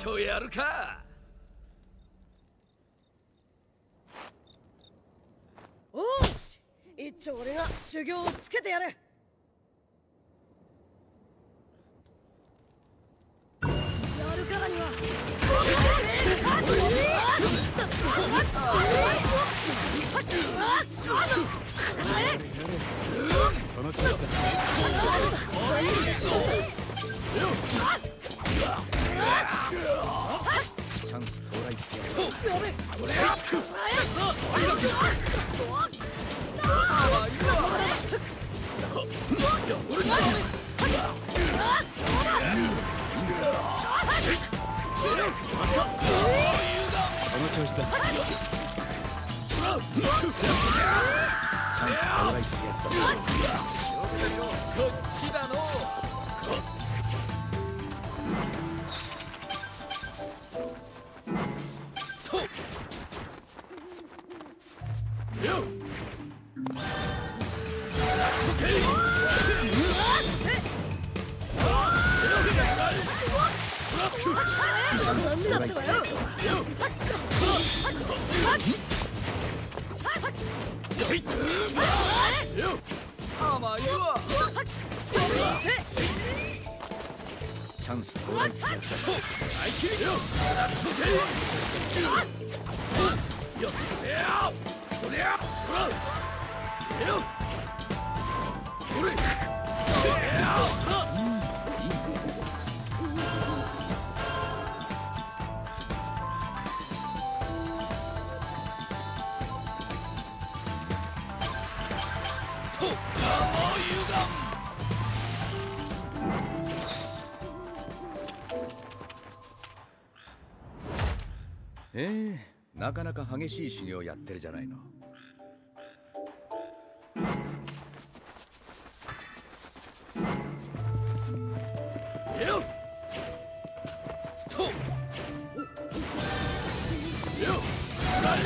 丁やるか。おし一丁俺が修行をつけてやる。やるからには。その調子だチャンス到来ってやつやべその調子だチャンス到来ってやつだこっちだのチャンス到来ってやつだ愛切ええなかなか激しい修行やってるじゃないの。死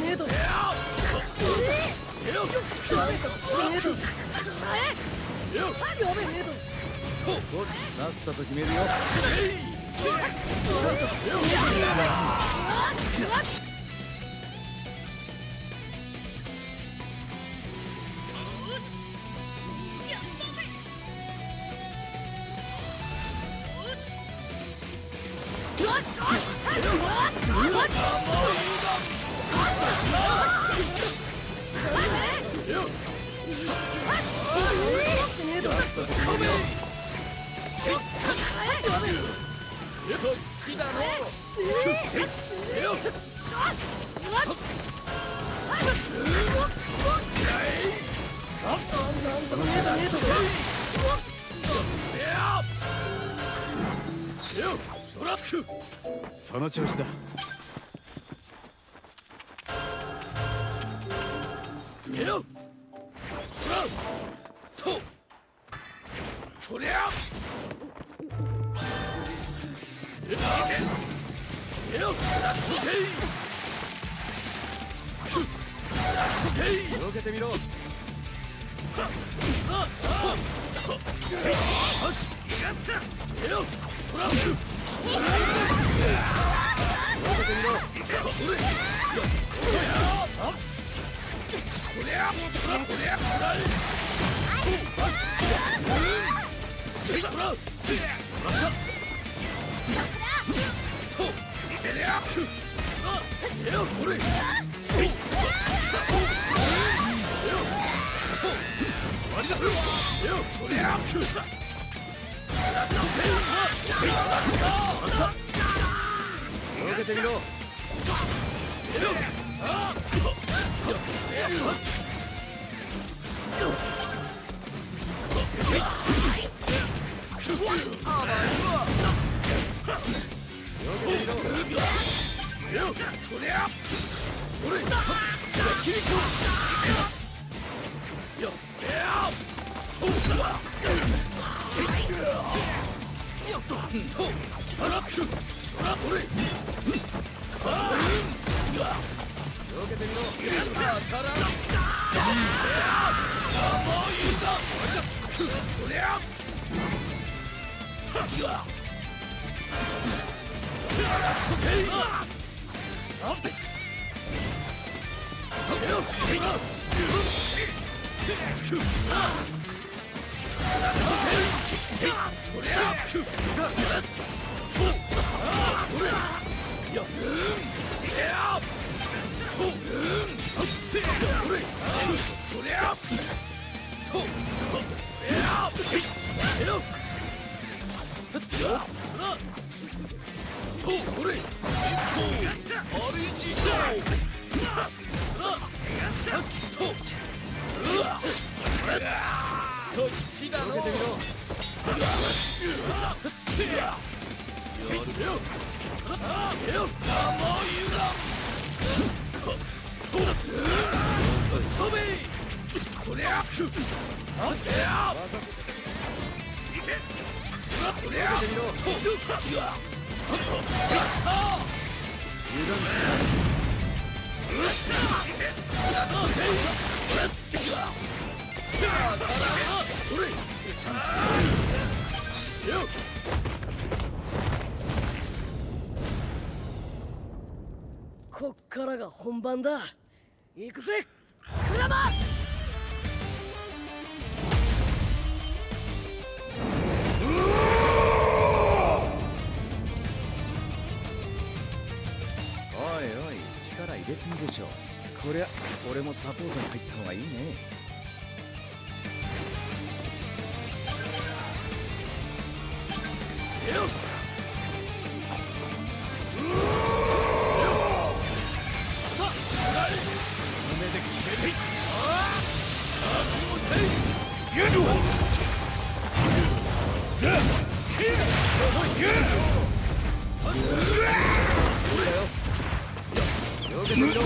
ねえと死ねえとやべえとおっさと決めるよ死その調子だ。こりゃよよなっとけよけてみろそらくよけてみろ。Yeah! オペ! Yeah! こっからが本番だ。行くぜ。クラマおでしょこりゃ俺もサポートに入った方がいいねけてみろ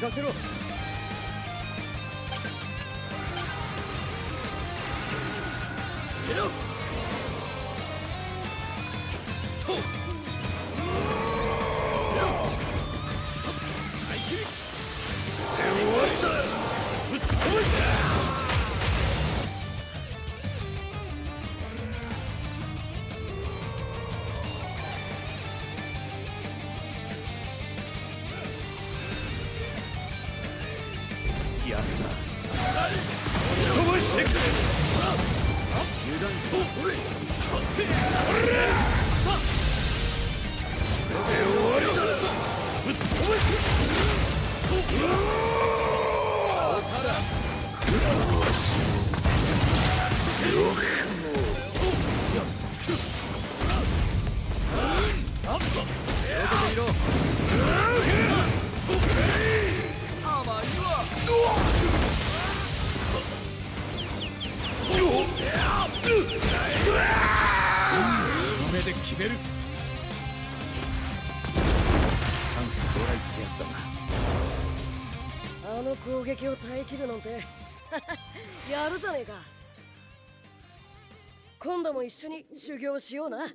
任せろ。よくンス到来ってやつだあの攻撃を耐えきるなんて。やるじゃねえか。今度も一緒に修行しような。